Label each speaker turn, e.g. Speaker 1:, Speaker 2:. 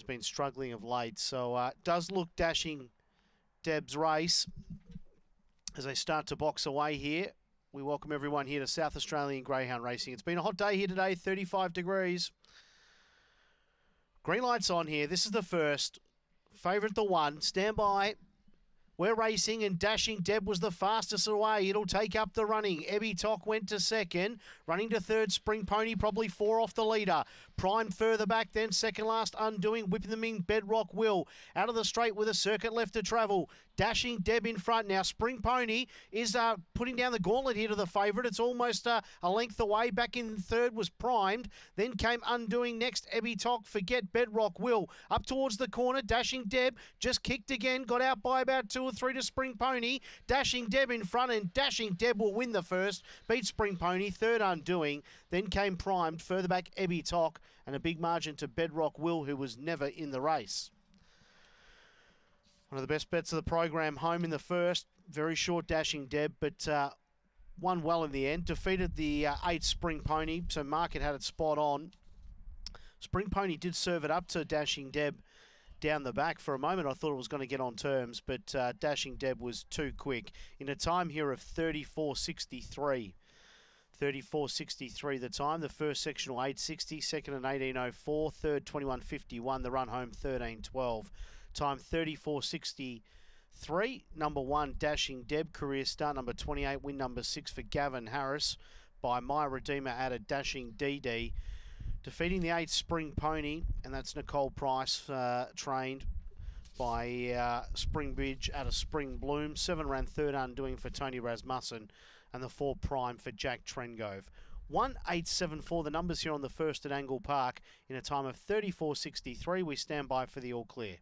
Speaker 1: has been struggling of late. So uh, does look dashing Deb's race as they start to box away here. We welcome everyone here to South Australian Greyhound Racing. It's been a hot day here today, 35 degrees. Green lights on here. This is the first. Favourite the one. Stand by. We're racing and dashing. Deb was the fastest away. It'll take up the running. Ebby Tock went to second. Running to third. Spring Pony probably four off the leader. Prime further back then. Second last undoing. Whipping them in. Bedrock Will. Out of the straight with a circuit left to travel. Dashing Deb in front now. Spring Pony is uh, putting down the gauntlet here to the favourite. It's almost uh, a length away. Back in third was primed. Then came undoing next. Ebby Tock. Forget Bedrock Will. Up towards the corner. Dashing Deb just kicked again. Got out by about two or three to Spring Pony. Dashing Deb in front and Dashing Deb will win the first. Beat Spring Pony. Third undoing. Then came primed. Further back Ebby Tock and a big margin to Bedrock Will who was never in the race. One of the best bets of the program, home in the first. Very short dashing Deb, but uh, won well in the end. Defeated the uh, eight Spring Pony, so Market had it spot on. Spring Pony did serve it up to Dashing Deb down the back. For a moment, I thought it was going to get on terms, but uh, Dashing Deb was too quick. In a time here of 34.63. 34.63 the time. The first sectional 8.60, second and 18.04, third 21.51, the run home 13.12. Time 34.63. Number one, Dashing Deb, career start. Number 28, win number six for Gavin Harris by My Redeemer added Dashing DD. Defeating the eight Spring Pony, and that's Nicole Price, uh, trained by uh, Springbridge at a Spring Bloom. Seven ran third undoing for Tony Rasmussen, and the four prime for Jack Trengove. 1874, the numbers here on the first at Angle Park in a time of 34.63. We stand by for the all clear.